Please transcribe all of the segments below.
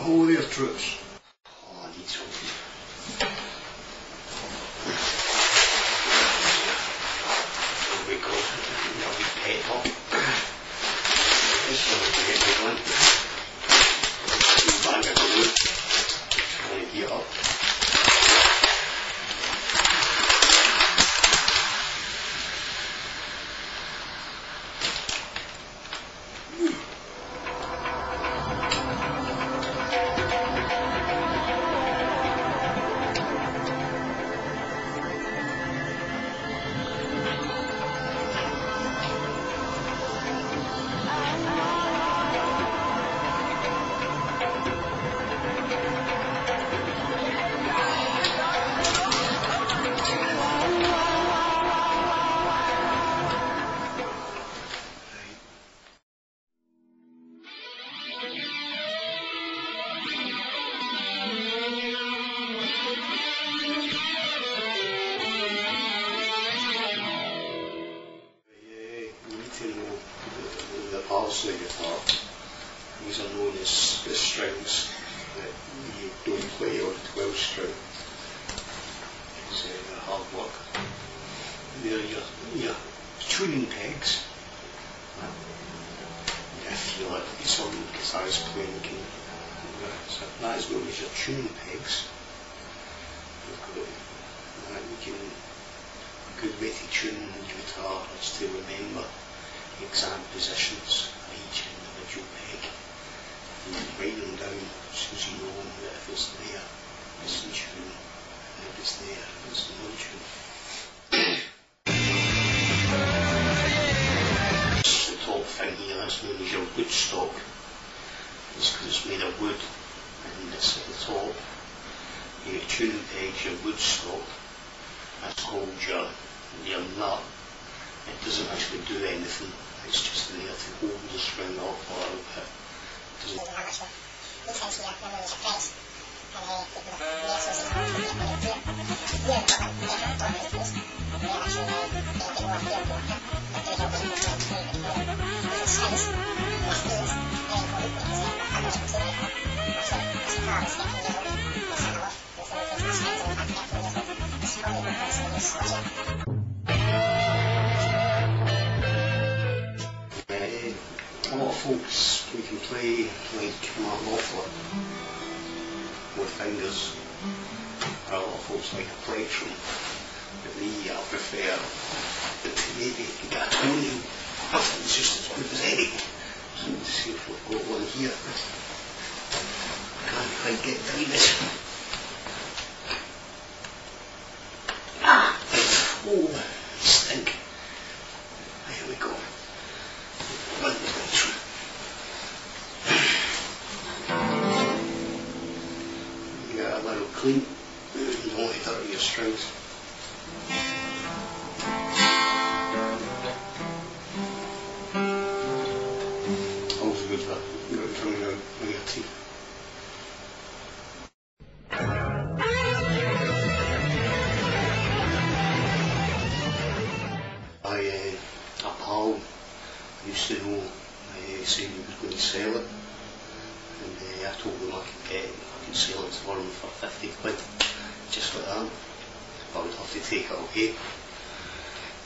Ho there, troops. The guitar. These are known as the strings that you don't play on 12 string. It's uh, hard work. They're your, your tuning pegs. If you like some guitars playing, can, so that is known as your tuning pegs. You can a good way to tune the guitar is to remember exact positions of each individual peg and write them down so you know if it's there, it's in tune, and if it's there, it's not tune. the top thing here, that's known as your wood stock. It's because it's made of wood and it's at the top. Your tuning peg, your wood stock, that's called your, your nut. It doesn't actually do anything. It's just there to hold the string up a little bit. Doesn't Uh, play like Mark Knopfler with fingers. A lot of folks like a plectrum. But me, I prefer that maybe tone. Nothing's just as good as any. Let's see if we've got one here. Can't quite get behind it. Sell it for him for 50 quid, just like that. I would have to take it away.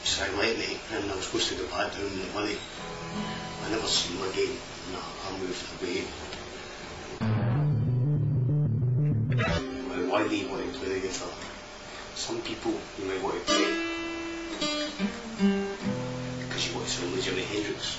So I let me, and I was supposed to go back down the money. I never seen him again, and I, moved away. Why do you want to play the guitar? Some people, you might want to play because you want to sound like Jimi Hendrix.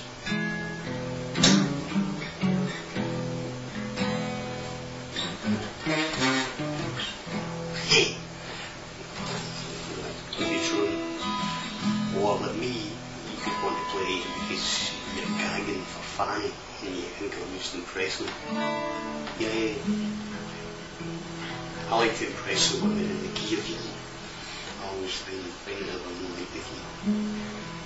Play because you're gagging for fun and you think oh, it'll just impress them. Yeah. I like to impress the women in the key of. I always find, find it a little bit different.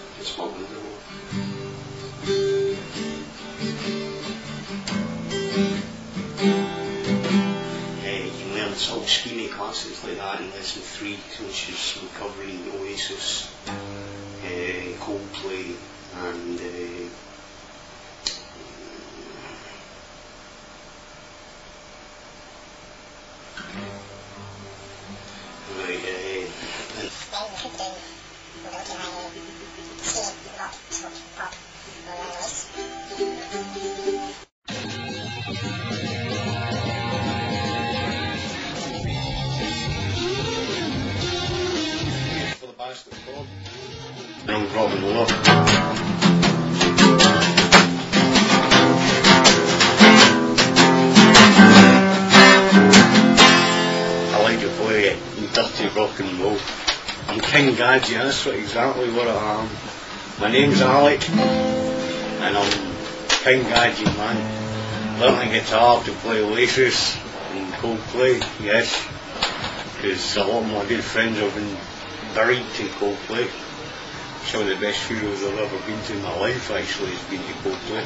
learn sort of scheming classes like that in lesson three, which is recovering Oasis, uh, Coldplay, and uh, right, uh, Robin Lowe. Like to play dirty rock and roll. I'm King Gadget, that's what, exactly what I am. My name's Alec, and I'm King Gadget, man. Learning guitar to play Oasis and Coldplay, yes. Because a lot of my good friends have been buried in Coldplay. Some of the best funerals I've ever been to in my life actually has been to Coldplay.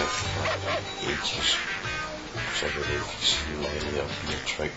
of the 80s, several 80s, you know, in the, in the track.